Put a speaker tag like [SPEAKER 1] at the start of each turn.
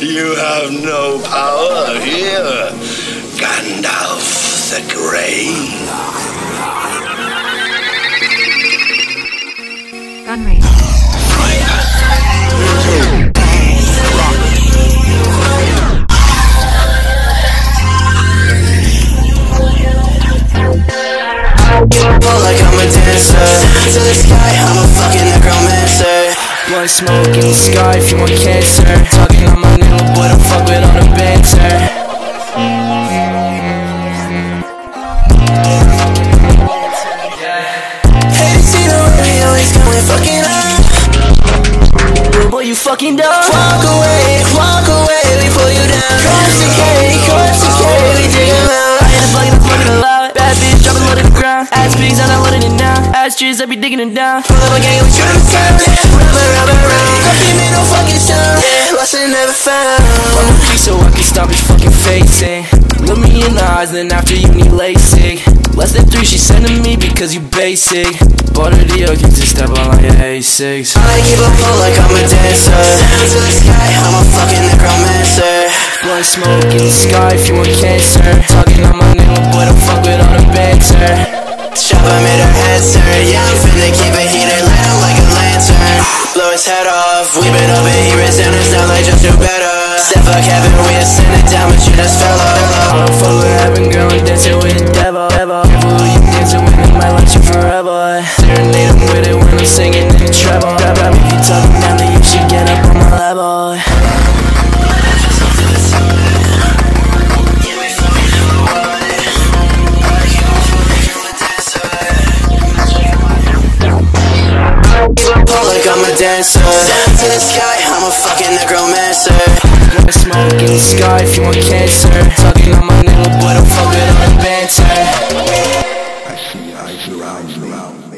[SPEAKER 1] You have no power here, Gandalf the Grey.
[SPEAKER 2] Gun range.
[SPEAKER 3] Pull like I'm a dancer To the sky, I'm a fucking
[SPEAKER 4] Blunt smoke in the sky if you want cancer. Talking on my nigga, boy, don't fuck with all the banter you fucking dumb.
[SPEAKER 3] Walk away, walk away, we pull you down Cross the K, cross the K, we dig 'em out
[SPEAKER 4] I hit a fucking, fucking a lot Bad bitch, drop it low to the ground. Ass pigs, I'm not loading it now Ass trees, I be digging it down.
[SPEAKER 3] Pull up a gang, we shoot 'em down
[SPEAKER 4] facing Look me in the eyes, then after you need LASIK. Less than three, she sending me because you basic. Bought her the Yogi to step on like your A6
[SPEAKER 3] I keep a pull like I'm a dancer. Down to the sky, I'm a fucking necromancer.
[SPEAKER 4] Blunt smoke in the sky if you want cancer. Talking on my nigga, boy, don't fuck with all the banter?
[SPEAKER 3] Chopper made her head turn Yeah, I'm finna keep it heater Light him like a lantern. Blow his head off. We been over here and it's not like just do better. Step fuck heaven, we ascended
[SPEAKER 4] heaven, dancing with the devil, devil who you dancing with, it might last you forever. Serenade 'em with it when I'm singing in the treble. Rap, rap, if you talking down, then you should get up on my level.
[SPEAKER 3] Like I'm a dancer. Down to the sky, I'm a fucking necromancer.
[SPEAKER 4] Smoke in the sky if you want cancer Around me.